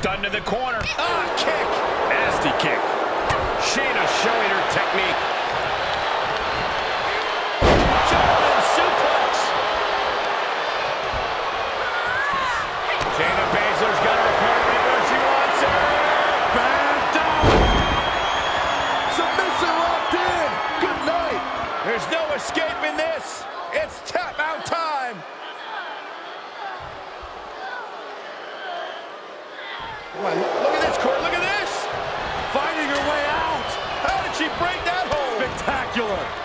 Stunned in the corner. Ah, kick. Nasty kick. Shayna showing her technique. Look at this, Corey. Look at this. Finding her way out. How did she break that hold? Spectacular.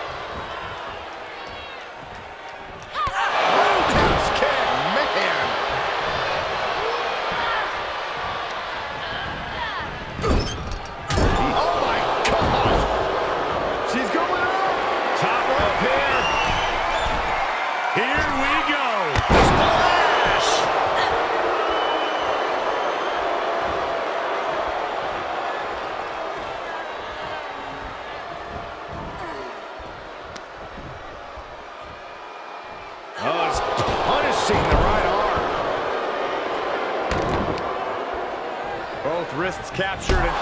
Both wrists captured and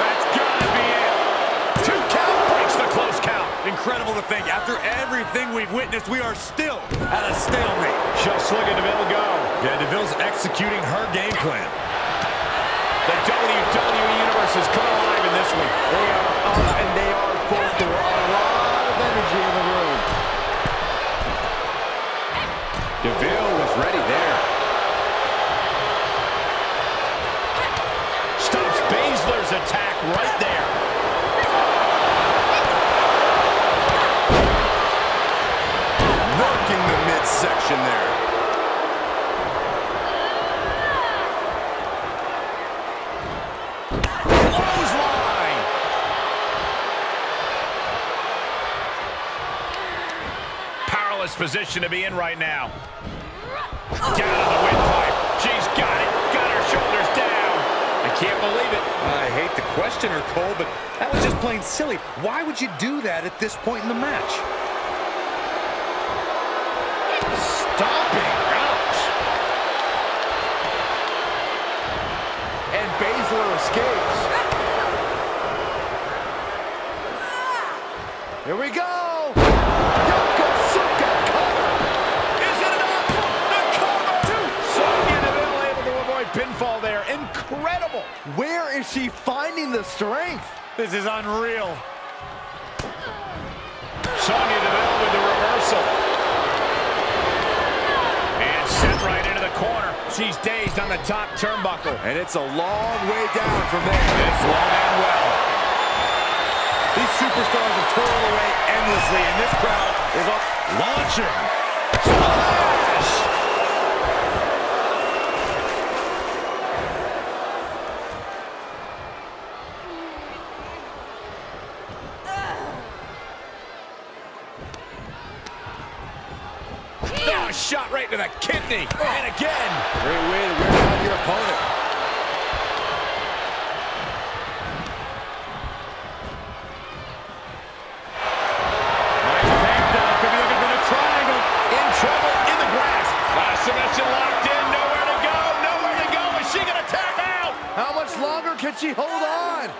that's gotta be it. Two count breaks the close count. Incredible to think, after everything we've witnessed, we are still at a stalemate. Just look at Deville go. Yeah, Deville's executing her game plan. The WWE Universe is coming alive in this one. They are up and they are full. Right there. Working the midsection there. Powerless position to be in right now. Hate to question her, Cole, but that was just plain silly. Why would you do that at this point in the match? Stomping. Ouch. And Baszler escapes. Here we go. Where is she finding the strength? This is unreal. Sonya Deville with the reversal. And sent right into the corner. She's dazed on the top turnbuckle. And it's a long way down from there. It's long and well. These superstars have toiled away endlessly, and this crowd is all launching. Splash! Oh, shot right to the kidney. Oh. And again. Great way to wear out your opponent. Nice takedown. Could be looking for the triangle. In trouble in the grass. Last submission locked in. Nowhere to go. Nowhere to go. Is she going to tap out? How much longer can she hold on?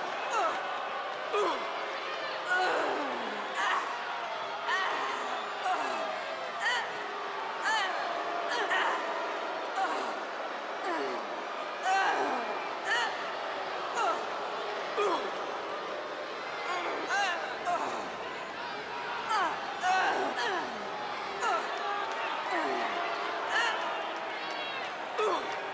Trying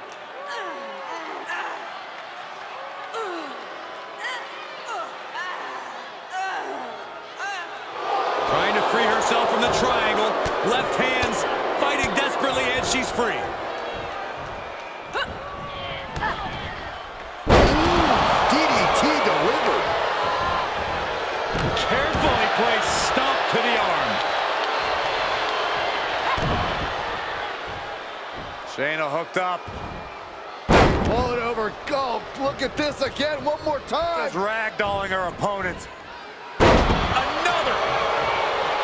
Shayna hooked up. Pull it over. Go. Look at this again. One more time. Just ragdolling her opponents. Another.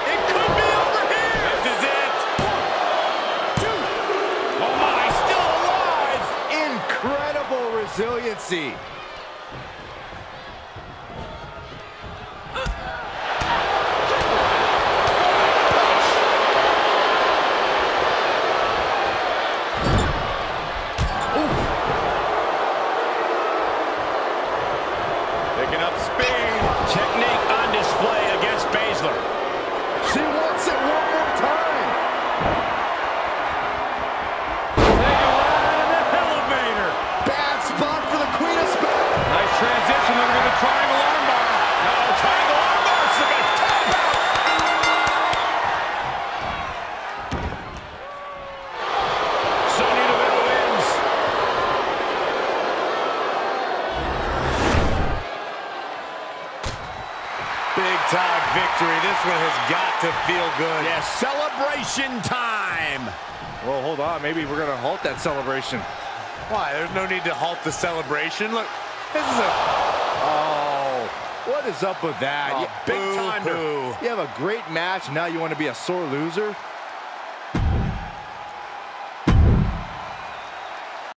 It could be over here. This is it. One, two. Oh my, still alive. Incredible resiliency. Big time victory. This one has got to feel good. Yes, celebration time. Well, hold on. Maybe we're going to halt that celebration. Why? There's no need to halt the celebration. Look, this is a... Oh, what is up with that? Oh, You- big timer. boo-hoo. You have a great match, now you want to be a sore loser?